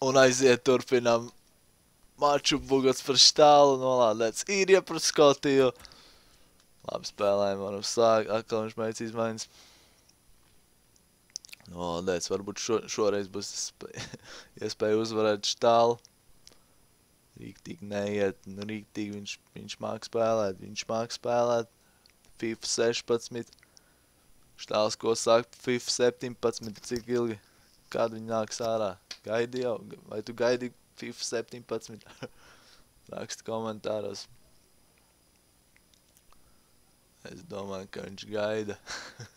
Un aiziet turpinām maču Bugats par štālu nolādēts īrija par Skotiju. Labi spēlējam, varam sākt, atkal viņš meic izmaiņas. Nolādēts, varbūt šo, šoreiz būs iespēja uzvarēt štālu. Rīktīgi neiet, nu rīktīgi viņš, viņš māk spēlēt, viņš māk spēlēt. FIFA 16. Štāls, ko saka FIFA 17, cik ilgi, kad viņi nāks ārā. Gaidi jau, vai tu gaidi FIFA 17? Raksta komentāros. Es domāju, ka viņš gaida.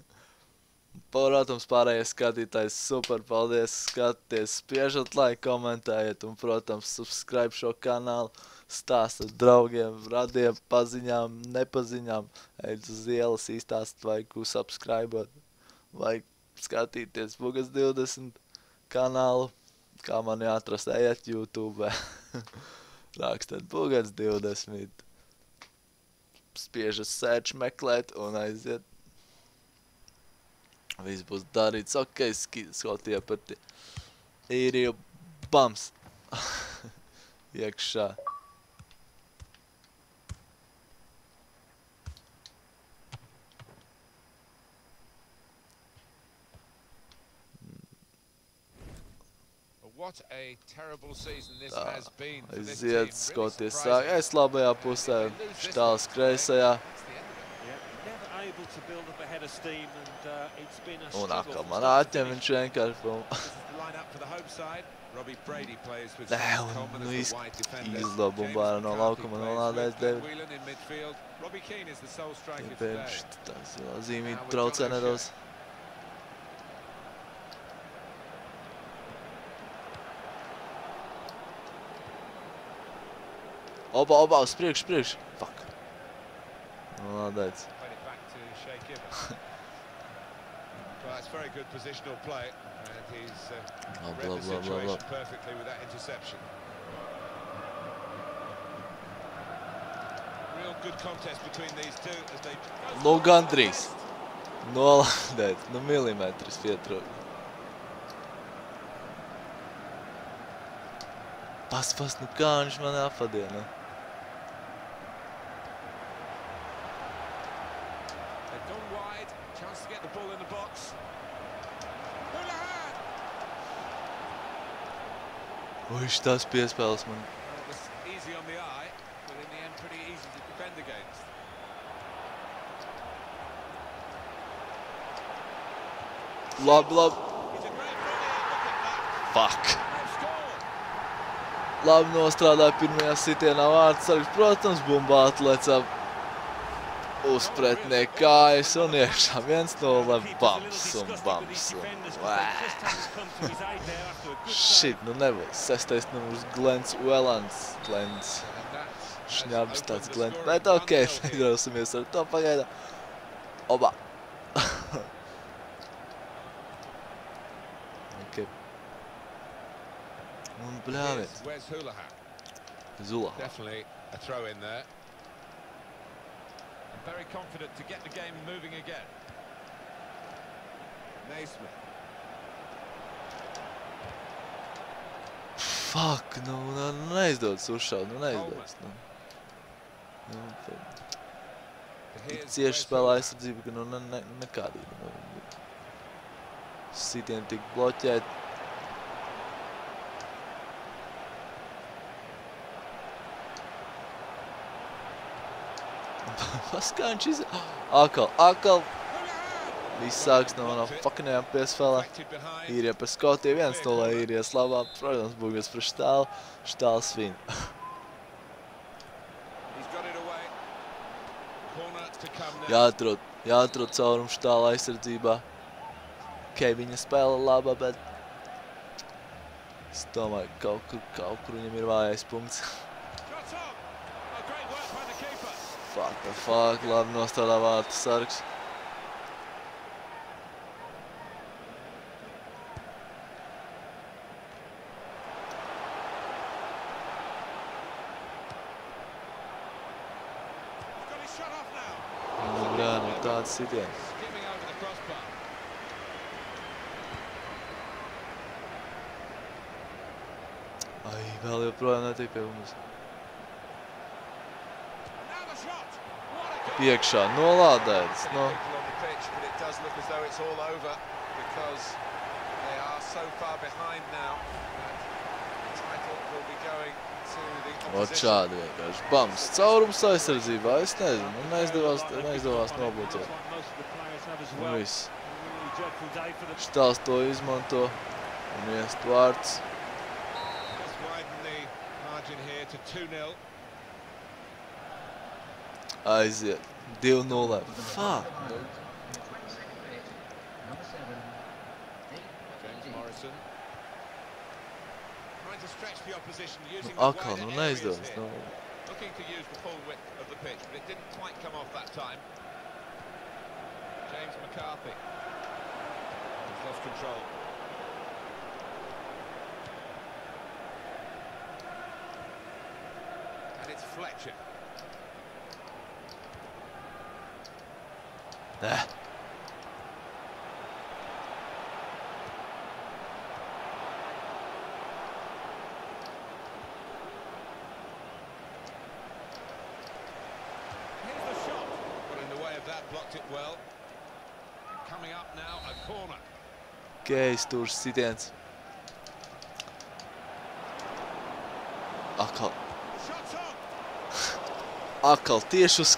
Protams, pārējie skatītājs super, paldies, skatieties, spiežat like, komentējiet un, protams, subscribe šo kanālu, stāstat draugiem, radiem, paziņām, nepaziņām, ejat uz ielas, īstāstat, vajag ko subscribot, vajag skatīties Bugas 20 kanālu, kā man jāatrast, ejiet YouTube, rakstat Bugas 20, spiežat search meklēt un aiziet. Viss būs darīts, ok, skotie par tie. Jau bams. Iekšā. What a terrible season this Tā, has been for this team. aiziet, skoties sāk. Es labajā pusē, štāls kreisajā. Uh, it's been a Un atkal man atņem viņš vienkārši filmu. This is the lineup for the home side. Robbie Brady plays with Nē, un nu izlabu bērnu no laukuma nolādēs David. Whelan in midfield. Robbie Keane is the sole striker Ja today. pēkšņi tas zīmīt traucē nedaudz. Oba, oba, uz priekšu, priekšu. Fuck. Uh, Labi, labi, labi, labi, labi. perfectly with that interception. Real good contest between these two as they. Nu, gandrīz. Nolādēt. Nu, milimetrs pietrūk. Pas, pas, nu kā viņš man apadiena? They've gone wide. Chance to get the ball in the box. Houlihan! Ui, tas piespēles man. Well, it was easy on the eye, but in the end, pretty easy to defend against. Labi, labi. Fuck. Labi nostrādāja pirmajā sitienā vārdsargs. Protams, bumbā atlecā uz pretinieku kājas un iekšā 1-0 bams un bams. un-. Shit, nu nevar. Sestais numurs Glens Uelans. Glens. Šņabs tāds Glens. Bet ok, 1-0 here. negrausimies ar to pagaidām. Oba. ok. Un bļāviet. Zula. Definitely a throw in there. Very confident to get the game moving again. Naismith. Fuck, nu, nu nu neizdodas uzšaut, nu neizdodas. Nu. Nu, tik cieši spēlē Houlihan. aizsardzība, ka nu ne, ne, nekādīgi. Nu, sitieni tik bloķēt. Kā viņš iz... Akal, akal. Viss sāks no manām fuckinējām piespēlē. Īrija par Skotiju 1-0, īrija slavā. Protams, būgās par štālu. Štāls to now. Jāatrod, jāatrod caurumu štāla aizsardzībā. Kei viņa spēle laba, bet es domāju, kaut kur, kaut kur viņam ir vājais punkts. the fuck, labi nostādā vārtu sargs. Now. Nu, tāds sitiens. Ai, vēl joprojām netika pie mums. Now the shot. Piekšā, nolādēts. The Ot šādi vienkārši. Bams, caurums aizsardzībā. Es nezinu, nu neizdevās, neizdevās nobloķēt. Un viss. Štāls to izmanto. Un iest vārds. Just widen the margin here to 2-0. The opposition using the Atkal, wider nu areas neizdevās. here. Nu, Looking to use the full width of the pitch, but it didn't quite come off that time. James McCarthy. He's lost control. And it's Fletcher. There. Here's the shot. But in the way of that, blocked it well. And coming up now, a corner. Guys, those students. Akal. Akal, tieši uz.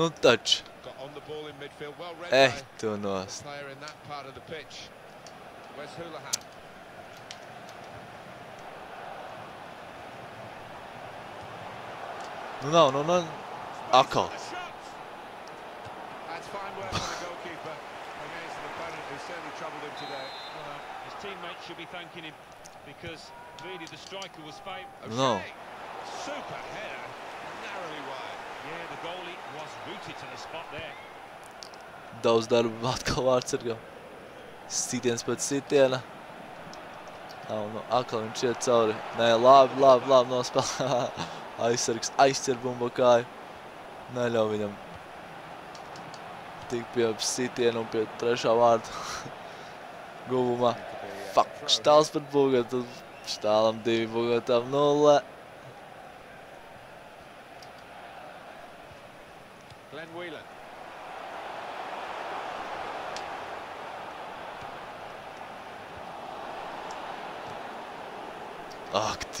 no touch. Esto, nossa. Não, não, não. Akal. Não. Daudz darba atkal vārds ir. Sitiens pēc sitiena. Nav, nu, atkal viņš iet cauri. Nē, labi, labi, labi nospēlē. Aizsargs aizcer bumbu kāju. Neļauj viņam tik pie sitiena un pie trešā vārda guvumā. Fuck, štāls pat bugatu. Štālam divi bugatam nulle.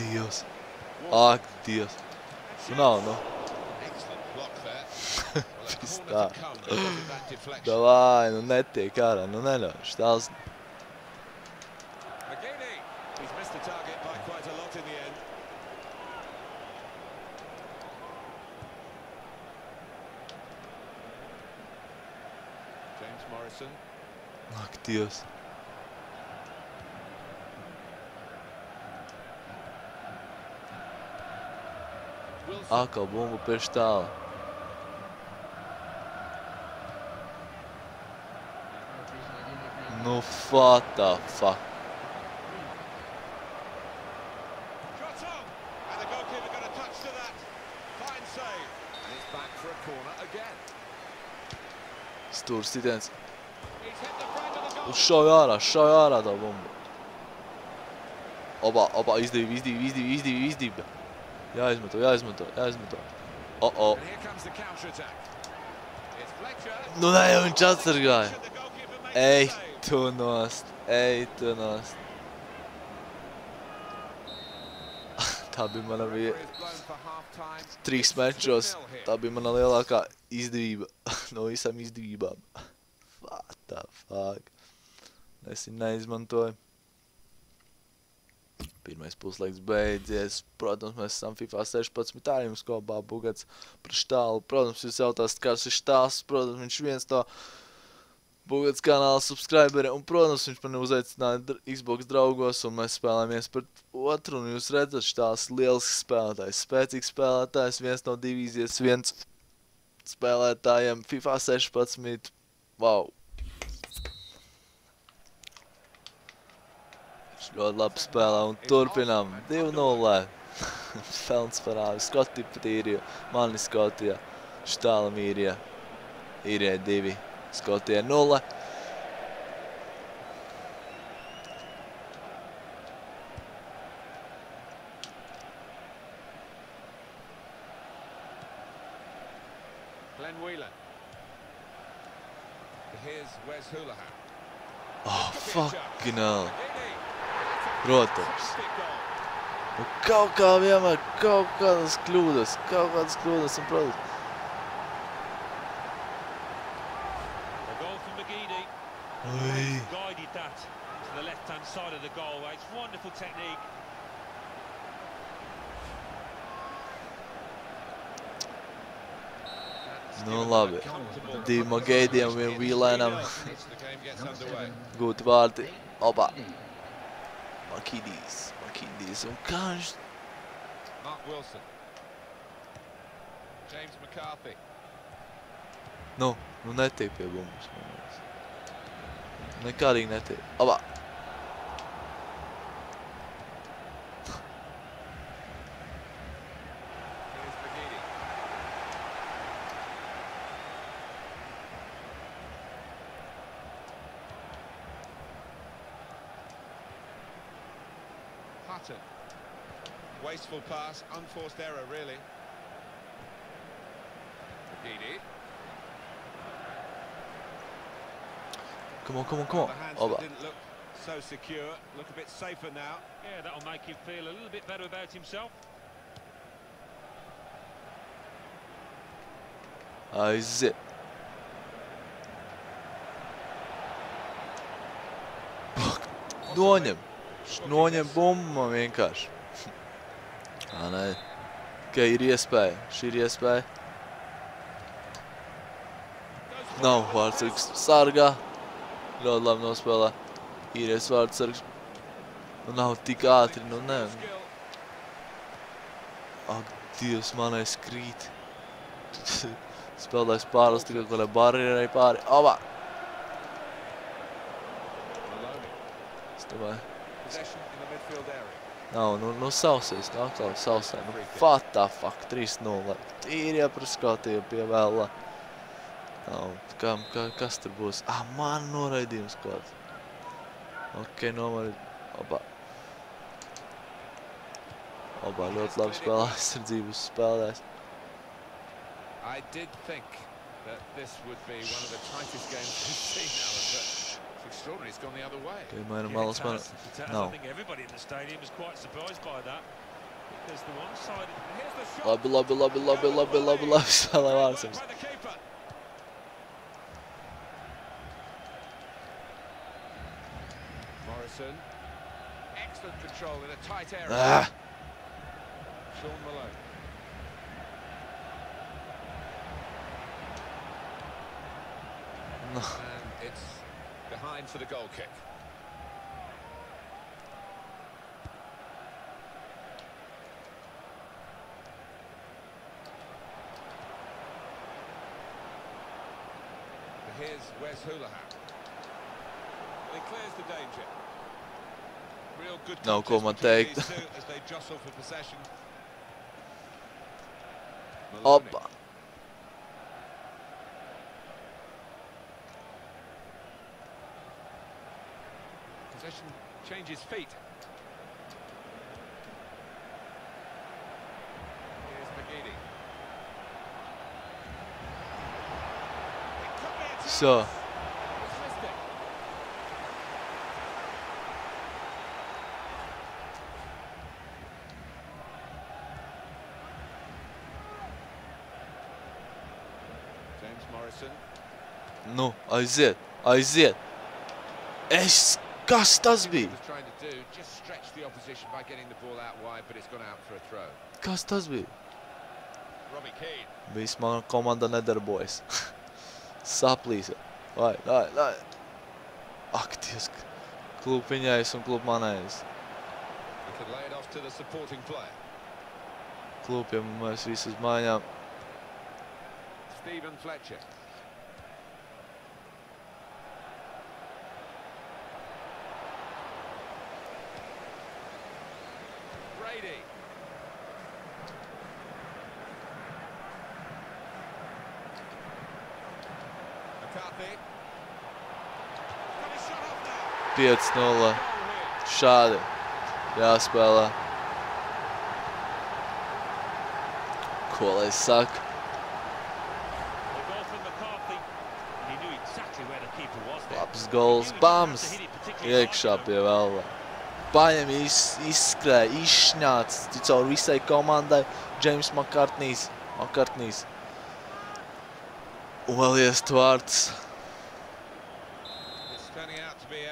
Ak, Dievs. Ak, Dievs. Nu nav, nu. Viss tā. Davai, nu netiek ārā, nu neļauj. Štāls McGeady. He's missed the target by quite a lot in the end. James Morrison. Ak, Dievs. Wilson. Atkal bumbu pie štāla. Nu, what the fuck. Shot on. And the goalkeeper got a touch to that. Fine save. And it's back for a corner again. Stūrs sitiens. He's hit the front of the goal. Uzšauj ārā, šauj ārā tā bumbu. Oba, oba, izdīvi, izdīvi, izdīvi, izdīvi, izdīvi. Jāizmanto, jāizmanto, jāizmanto. O, o. Nu, nē, viņš atsargāja. Ej, tu nost, ej, tu nost. Tā bija mana vie... Trīs mečos. 2-0 here. Tā bija mana lielākā izdevība no visām izdevībām. What the fuck? Es viņu neizmantoju. Pirmais puslaiks beidzies. Protams, mēs esam FIFA 16. Tā jums kopā bugats par štālu. Protams, jūs jautājat, kāds ir štāls. Protams, viņš viens to Būgats kanāla subscriberi, un, protams, viņš mani uzaicināja Xbox draugos, un mēs spēlējamies pret otru, un jūs redzat, tās lielisks spēlētājs, spēcīgs spēlētājs, viens no divīzijas, viens spēlētājiem FIFA 16, wow. Ļoti labi spēlē, un turpinām. 2-0. Felns parāda, Skoti pat īrija, mani Skotija, Štālam īrija, īrija 2, Skotija 0. Protams. Nu, kaut kā vienmēr, kaut kādas kļūdas, kaut kādas kļūdas, un, protams, A goal from McGeady. Ui. Guided that to the left-hand side of the goal. It's wonderful technique. Nu, labi. Divi vien into Vīlēnam. gūti vārti. Opa. Makidīs, Makidīs, un kā viņš... Mark Wilson. James McCarthy. Nu, nu netiek pie bumbas. man liekas. Nekārīgi netiek. Opa. Successful pass, unforced error, really. Comment, comment, comment Oh bah. So secure, look a bit safer now. Yeah, that'll make him feel a little bit better about himself. Ka ir iespēja. Šī ir iespēja. Nav vārdsargs sargā. Ļoti labi nospēlē. Īries vārdsargs. Nu nav tik ātri, nu. Skill. Ak, Dievs, manais krīt. Spēlēs pāris tikai kaut kādai barjerai pāri. Ava! Domāju, Possession in the midfield area. Nav, nu, nu sausies, nu atkal sausē. Nu, what the fuck, 3-0. Tīri iepraskātie pievēlā. Nav, kā, kā, kas tur būs? Ah, man noraidījums kāds. Ok, nomarid. Oba. Oba, ļoti labi spēlē, aizsardzības spēlēs. I did think that this would be one of the tightest games we've seen, Alan, but it's extraordinary. It's gone the other way. Okay, maina Yeah, malas it man. has, it has. No. I think everybody in the stadium is quite surprised by that. Because the one side... Here's the shot. Labi, labi, labi, labi, labi, labi, labi spēlē Great vārdsargs. work by the keeper. Morrison. Excellent control in a tight area. Ah! Sean Malone. And it's behind for the goal kick. Here's Wes Houlihan. He clears the danger. Real good Nav ko contest man between teikt. these two as they jostle for possession. Maloney. Opa! Possession changes feet. Here's McGeady. It could be a chance. So, He's missed it. James Morrison. nu, aiziet, aiziet. Es, kas tas bija? was trying to do just stretch the opposition by getting the ball out wide, but it's gone out for a throw. Kas tas bija? Robbie Keane. Viss mana komanda nedarbojas. Saplīsa. Vai, vai, vai. Ak, Dievs. Klub viņais un klub manējais. He could lay it off to the supporting player. Klub, ja mēs visi uz mājām. Stephen Fletcher. 5-0. Goal here. Šādi. Jāspēlē. Ko lai saka? Labs gols. Bams. Iekšā pie vēlā. Paņem, iz, izskrēja, izšņāc caur visai komandai. Džeims Makartnīs. Makartnīs. Un vēl iest vārds. It's turning out to be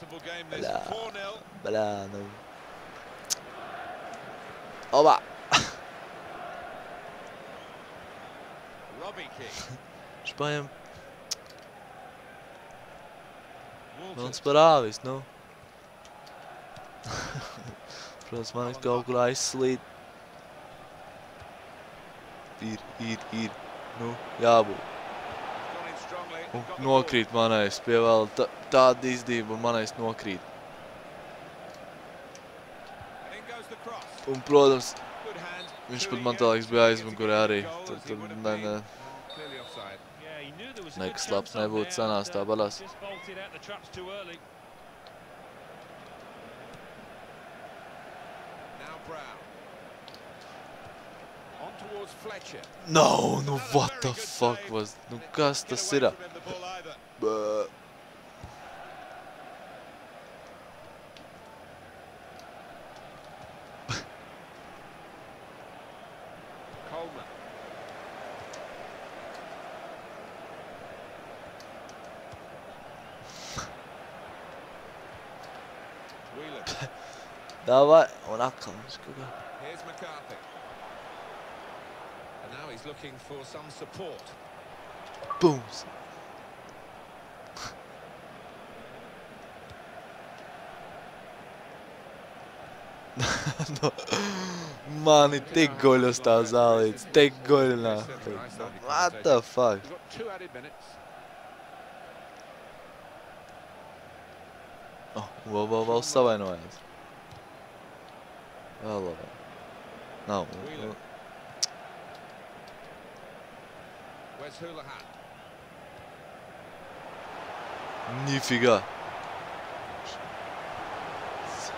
a, a comfortable game. This Blah. 4-0. Bļā, nu. Oba! Walters. Melns par āvis, nu. Protams, man kaut kur aizslīt. Ir, ir, ir. Nu, jābūt. Un nokrīt manais pie vēl tā, tāda izdība un manais nokrīt. Un, protams, viņš pat man tā liekas bija aizmugurē arī. would have ne, ne. Nekas labs nebūtu and, tā balās. Now Brown. No, no, what the fuck save. was Nukas Tasira? Uh, Давай, он аккаунт. Here's McCarthy. And now he's looking for some support. Bums. no, mani tik guļ uz tā zālītes, tik guļ nā. What the fuck? We've got two added minutes. Oh, vēl, vēl, vēl savainojās. Vēl labāk. Nav. There's Houlihan. Nifiga.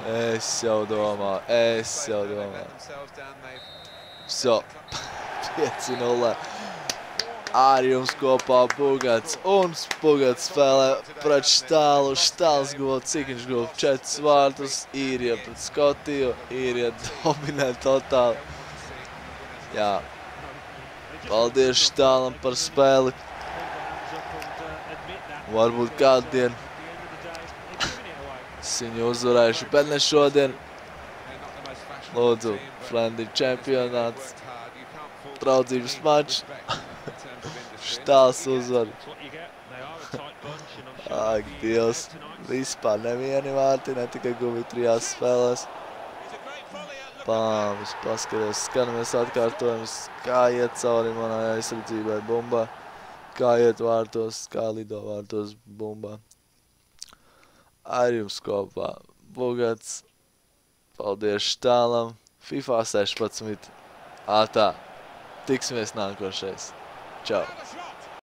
Es jau domāju, es jau domāju. So, 5-0. Ar jums kopā Bugats un Bugats spēlē pret štālu. Štāls guva, cik viņš guva? 4 vārtus, īrija pret Skotiju, īrija dominē totāli. Jā, paldies Štālam par spēli. Varbūt kādu dienu viņu uzvarēšu, bet ne šodien. Lūdzu, they've čempionāts. They mačs. Štāls uzvar. Ak, Dievs. Vispār nevieni vārti, ne tikai guvi trijās spēlēs. Pāvis, paskaties, skatāmies atkārtojumus, kā iet cauri manai aizsardzībai bumbā, kā iet vārtos, kā lido vārtos bumbā. Ar jums kopā Bugats, paldies Štālam, FIFA 16, ātā, tiksimies nākošais. Čau!